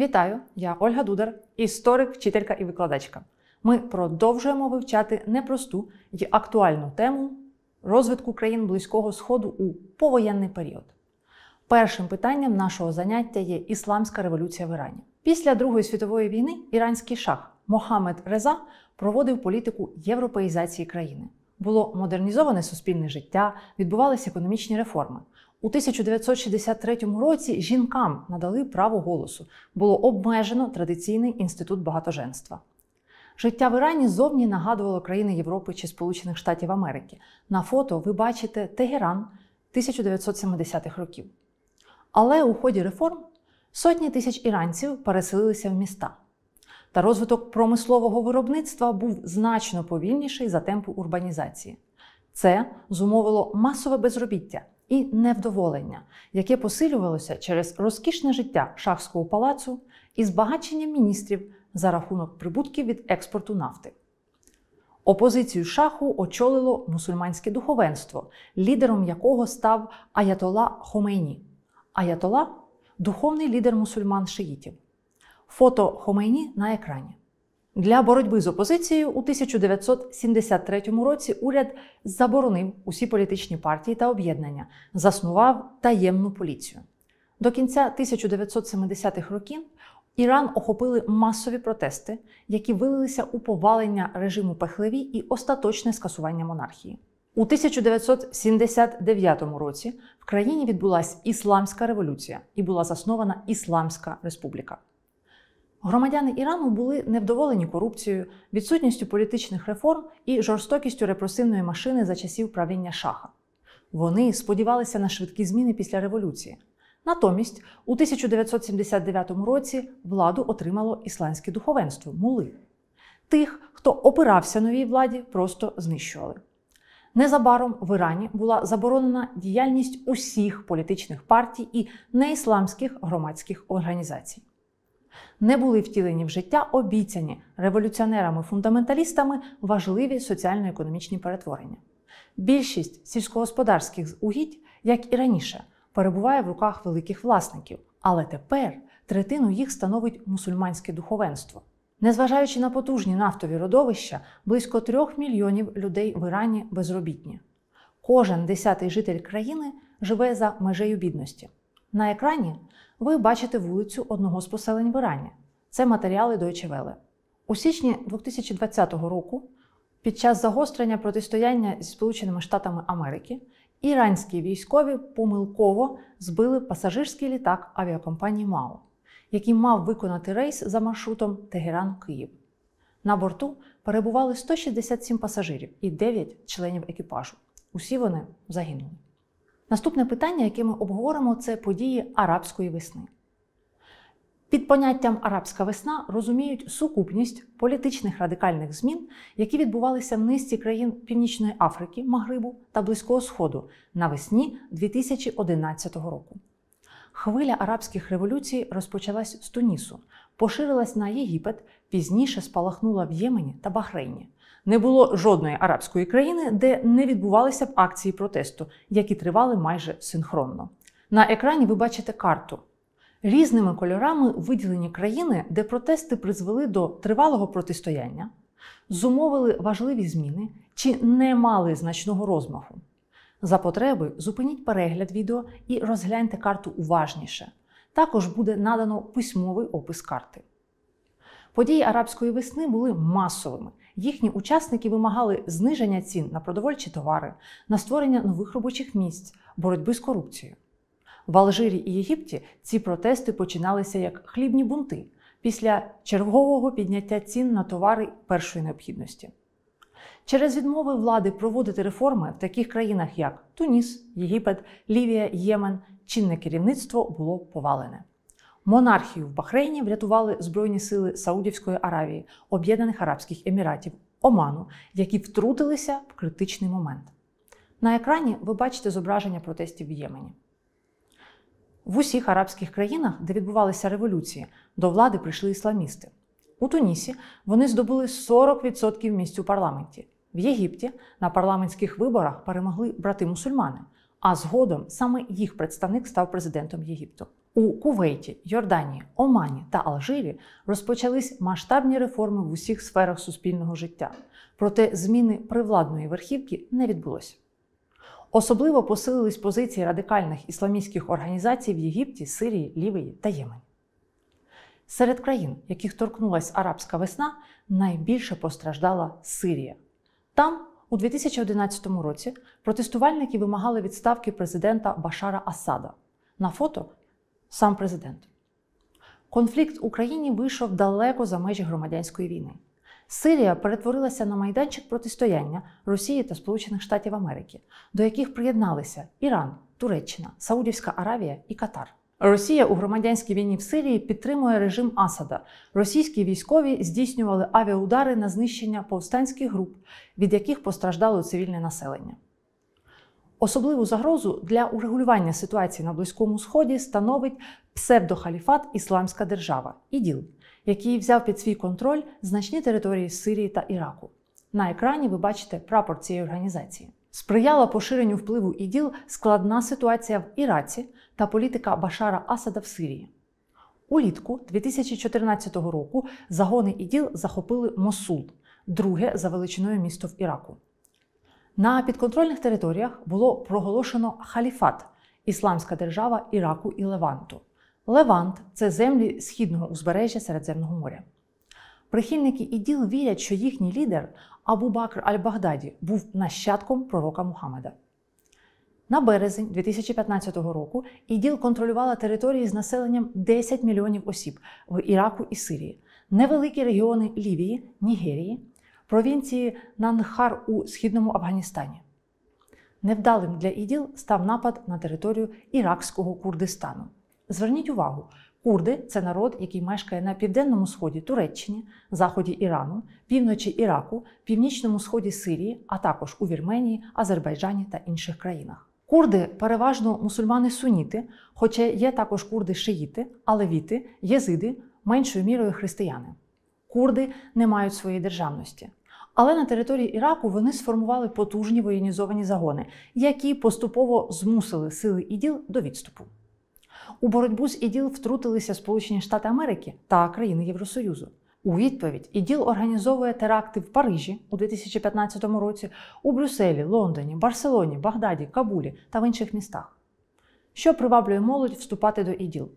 Вітаю! Я Ольга Дудар, історик, вчителька і викладачка. Ми продовжуємо вивчати непросту і актуальну тему розвитку країн Близького Сходу у повоєнний період. Першим питанням нашого заняття є Ісламська революція в Ірані. Після Другої світової війни іранський шах Мохаммед Реза проводив політику європеїзації країни. Було модернізоване суспільне життя, відбувалися економічні реформи. У 1963 році жінкам надали право голосу. Було обмежено традиційний інститут багатоженства. Життя в Ірані зовні нагадувало країни Європи чи Сполучених Штатів Америки. На фото ви бачите Тегеран 1970-х років. Але у ході реформ сотні тисяч іранців переселилися в міста. Та розвиток промислового виробництва був значно повільніший за темпи урбанізації. Це зумовило масове безробіття і невдоволення, яке посилювалося через розкішне життя шахського палацу і збагачення міністрів за рахунок прибутків від експорту нафти. Опозицію шаху очолило мусульманське духовенство, лідером якого став Аятола Хомейні. Аятола духовний лідер мусульман шиїтів. Фото Хомейні на екрані. Для боротьби з опозицією у 1973 році уряд заборонив усі політичні партії та об'єднання, заснував таємну поліцію. До кінця 1970-х років Іран охопили масові протести, які вилилися у повалення режиму Пехлеві і остаточне скасування монархії. У 1979 році в країні відбулася Ісламська революція і була заснована Ісламська республіка. Громадяни Ірану були невдоволені корупцією, відсутністю політичних реформ і жорстокістю репресивної машини за часів правління шаха. Вони сподівалися на швидкі зміни після революції. Натомість, у 1979 році владу отримало ісландське духовенство мули. Тих, хто опирався новій владі, просто знищували. Незабаром в Ірані була заборонена діяльність усіх політичних партій і неісламських громадських організацій. Не були втілені в життя обіцяні революціонерами-фундаменталістами важливі соціально-економічні перетворення. Більшість сільськогосподарських угідь, як і раніше, перебуває в руках великих власників, але тепер третину їх становить мусульманське духовенство. Незважаючи на потужні нафтові родовища, близько трьох мільйонів людей в Ірані безробітні. Кожен десятий житель країни живе за межею бідності. На екрані ви бачите вулицю одного з поселень в Ірані. Це матеріали Deutsche Welle. У січні 2020 року, під час загострення протистояння зі Сполученими Штатами Америки, іранські військові помилково збили пасажирський літак авіакомпанії МАО, який мав виконати рейс за маршрутом Тегеран-Київ. На борту перебували 167 пасажирів і 9 членів екіпажу. Усі вони загинули. Наступне питання, яке ми обговоримо, це події арабської весни. Під поняттям арабська весна розуміють сукупність політичних радикальних змін, які відбувалися в низці країн Північної Африки, Магрибу та Близького Сходу навесні 2011 року. Хвиля арабських революцій розпочалась з Тунісу, поширилась на Єгипет, пізніше спалахнула в Ємені та Бахрейні. Не було жодної арабської країни, де не відбувалися б акції протесту, які тривали майже синхронно. На екрані ви бачите карту. Різними кольорами виділені країни, де протести призвели до тривалого протистояння, зумовили важливі зміни чи не мали значного розмаху. За потреби зупиніть перегляд відео і розгляньте карту уважніше. Також буде надано письмовий опис карти. Події арабської весни були масовими. Їхні учасники вимагали зниження цін на продовольчі товари, на створення нових робочих місць, боротьби з корупцією. В Алжирі і Єгипті ці протести починалися як хлібні бунти після чергового підняття цін на товари першої необхідності. Через відмови влади проводити реформи в таких країнах, як Туніс, Єгипет, Лівія, Ємен, чинне керівництво було повалене. Монархію в Бахрейні врятували Збройні сили Саудівської Аравії, Об'єднаних Арабських Еміратів, Оману, які втрутилися в критичний момент. На екрані ви бачите зображення протестів в Ємені. В усіх арабських країнах, де відбувалися революції, до влади прийшли ісламісти. У Тунісі вони здобули 40% місць у парламенті. В Єгипті на парламентських виборах перемогли брати мусульмани, а згодом саме їх представник став президентом Єгипту. У Кувейті, Йорданії, Омані та Алжирі розпочались масштабні реформи в усіх сферах суспільного життя. Проте зміни привладної верхівки не відбулося. Особливо посилились позиції радикальних ісламістських організацій в Єгипті, Сирії, Лівії та Ємені. Серед країн, яких торкнулася арабська весна, найбільше постраждала Сирія. Там, у 2011 році, протестувальники вимагали відставки президента Башара Асада. На фото сам президент. Конфлікт в Україні вийшов далеко за межі громадянської війни. Сирія перетворилася на майданчик протистояння Росії та Сполучених Штатів Америки, до яких приєдналися Іран, Туреччина, Саудівська Аравія і Катар. Росія у громадянській війні в Сирії підтримує режим Асада. Російські військові здійснювали авіаудари на знищення повстанських груп, від яких постраждало цивільне населення. Особливу загрозу для урегулювання ситуації на Близькому Сході становить псевдохаліфат Ісламська держава іділ, який взяв під свій контроль значні території Сирії та Іраку. На екрані ви бачите прапор цієї організації. Сприяла поширенню впливу іділ складна ситуація в Іраці та політика Башара Асада в Сирії. Улітку 2014 року загони іділ захопили Мосул, друге за величиною місто в Іраку. На підконтрольних територіях було проголошено халіфат Ісламська держава Іраку і Леванту. Левант це землі східного узбережжя Середземного моря. Прихильники іділ вірять, що їхній лідер Абу Бакр Аль-Багдаді був нащадком пророка Мухаммеда. На березень 2015 року іділ контролювала території з населенням 10 мільйонів осіб в Іраку і Сирії, невеликі регіони Лівії, Нігерії, провінції Нанхар у східному Афганістані. Невдалим для іділ став напад на територію Іракського Курдистану. Зверніть увагу, курди це народ, який мешкає на південному сході Туреччини, заході Ірану, півночі Іраку, північному сході Сирії, а також у Вірменії, Азербайджані та інших країнах. Курди переважно мусульмани-суніти, хоча є також курди-шиїти, алевіти, єзиди, меншою мірою християни. Курди не мають своєї державності. Але на території Іраку вони сформували потужні воєнізовані загони, які поступово змусили сили іділ до відступу. У боротьбу з іділ втрутилися Сполучені Штати Америки та країни Євросоюзу. У відповідь іділ організовує теракти в Парижі у 2015 році, у Брюсселі, Лондоні, Барселоні, Багдаді, Кабулі та в інших містах. Що приваблює молодь вступати до іділ?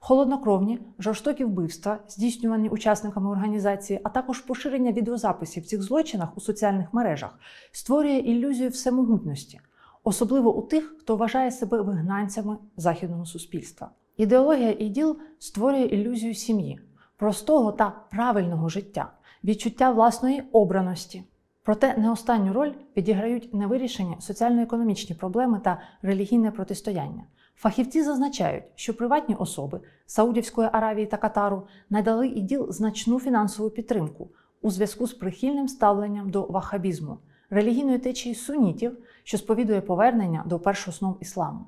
Холоднокровні, жорстокі вбивства, здійснювані учасниками організації, а також поширення відеозаписів цих злочинах у соціальних мережах створює ілюзію всемогутності, особливо у тих, хто вважає себе вигнанцями західного суспільства. Ідеологія іділ створює ілюзію сім'ї, простого та правильного життя, відчуття власної обраності. Проте не останню роль відіграють невирішені соціально-економічні проблеми та релігійне протистояння. Фахівці зазначають, що приватні особи Саудівської Аравії та Катару надали іділ значну фінансову підтримку у зв'язку з прихильним ставленням до вахабізму, релігійної течії сунітів, що сповідує повернення до першоснов ісламу.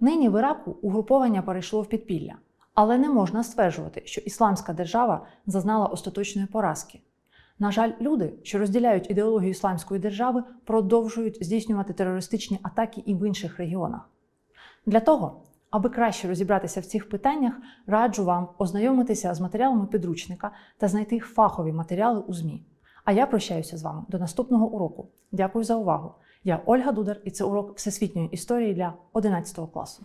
Нині в Іраку угруповання перейшло в підпілля, але не можна стверджувати, що ісламська держава зазнала остаточної поразки. На жаль, люди, що розділяють ідеологію ісламської держави, продовжують здійснювати терористичні атаки і в інших регіонах. Для того, аби краще розібратися в цих питаннях, раджу вам ознайомитися з матеріалами підручника та знайти фахові матеріали у ЗМІ. А я прощаюся з вами до наступного уроку. Дякую за увагу! Я Ольга Дудар, і це урок всесвітньої історії для 11 класу.